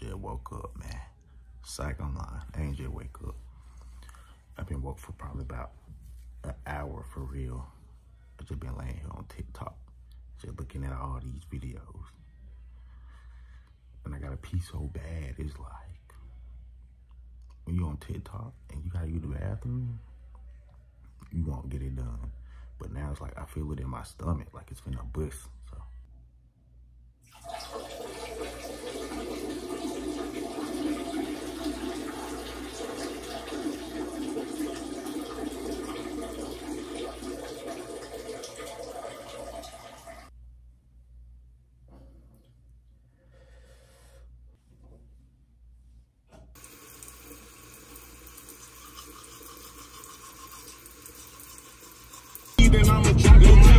just woke up, man. Psych, lying. I just wake up. I've been woke for probably about an hour for real. I just been laying here on TikTok, just looking at all these videos. And I got a pee so bad, it's like, when you on TikTok and you gotta use the bathroom, you won't get it done. But now it's like, I feel it in my stomach, like it's finna bust,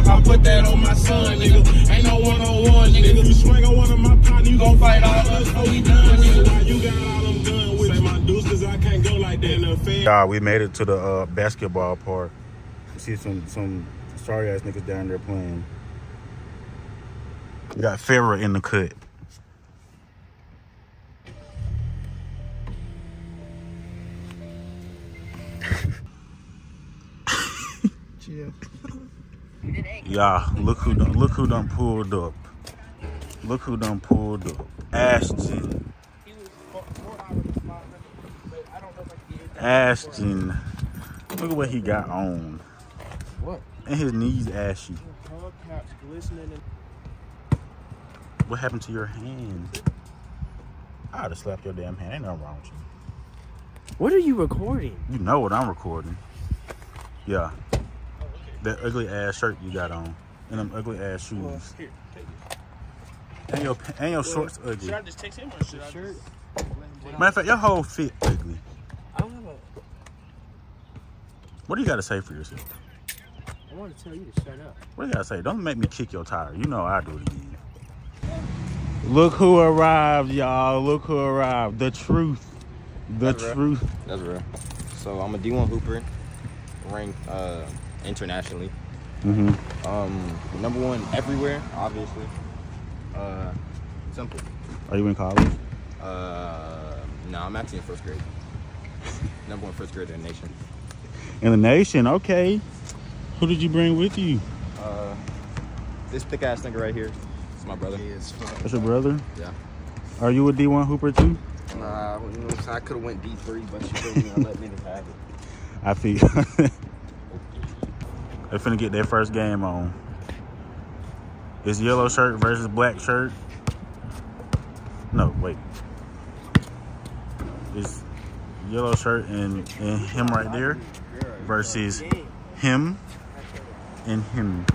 I put that on my son, nigga. Ain't no one on one, nigga. You swing on one of my partners, you gon' fight all us, oh we done, nigga. Why you got all them done with? Say my dudes, cause I can't go like that in the fan. Yeah, we made it to the uh, basketball park. You see some some sorry ass niggas down there playing. We got Farrah in the cut. Yeah, look who done look who done pulled up. Look who done pulled up. Ashton. Ashton. Look at what he got on. What? And his knees ashy. Hubcaps glistening and What happened to your hand? I'd have slapped your damn hand. Ain't nothing wrong with you. What are you recording? You know what I'm recording. Yeah. That ugly ass shirt you got on. And them ugly ass shoes. Here, take it. And your and your shorts ugly. Should I just text him or should I shirt? Matter of fact, your whole fit ugly. I don't have a. What do you got to say for yourself? I want to tell you to shut up. What do you got to say? Don't make me kick your tire. You know I do it again. Look who arrived, y'all. Look who arrived. The truth. The That's real. truth. That's real. So I'm a D1 hooper, ranked uh, internationally. Mm-hmm. Um, number one everywhere, obviously. Uh, simple. Are you in college? Uh, no, I'm actually in first grade. number one first grade in the nation. In the nation, okay. Who did you bring with you? Uh, this thick ass nigga right here, it's my brother. That's your brother? Yeah. Are you a D1 Hooper too? Nah, you know, I could have went D3, but you feel me? I let niggas have it. I feel. they finna get their first game on. It's yellow shirt versus black shirt. No, wait. It's yellow shirt and, and him right there versus him and him.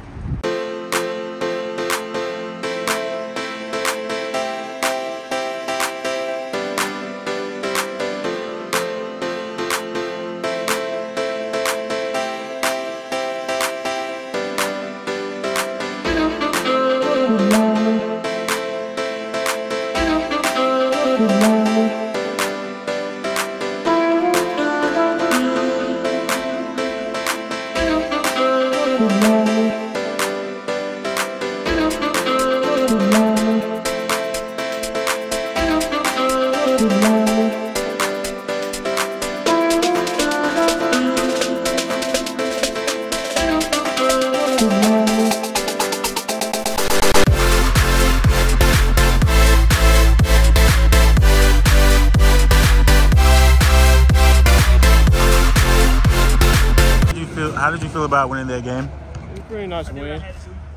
How did you feel? How did you feel about winning that game? It a pretty nice win.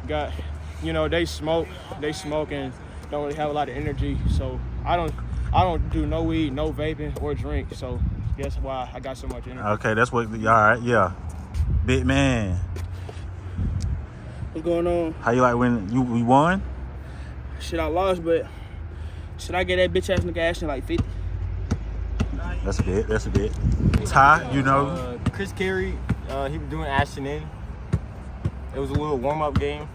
Got, you know, they smoke, they smoke and don't really have a lot of energy. So I don't, I don't do no weed, no vaping or drink. So that's why I got so much energy. Okay, that's what. All right, yeah. Big man, What's going on? how you like when you we won? Shit, I lost, but should I get that bitch ass nigga Ashton like 50? That's a bit. That's a bit. Ty, you know. Uh, Chris Carey, uh, he was doing Ashton in. It was a little warm up game.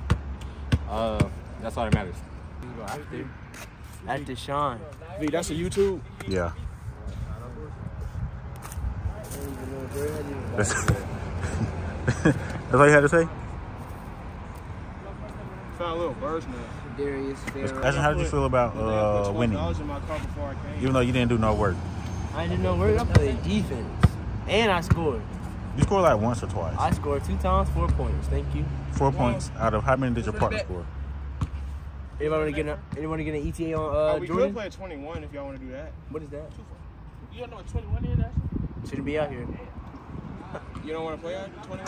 Uh, that's all that matters. After, after Deshaun. V, that's a YouTube. Yeah. That's, that's all you had to say? Found a little bird's nest. Darius, Farrell. How did you feel about uh, winning? I was in my car before I came. Even though you didn't do no work. I didn't know where I played defense. And I scored. You scored like once or twice. I scored two times, four points. Thank you. Four points out of how many did your partner score? Anybody want to get an, anyone get an ETA on Oh, uh, we Jordan? could play 21 if y'all want to do that. What is that? You don't know what 21 is, actually? Shouldn't be out here. You don't want to play at 21?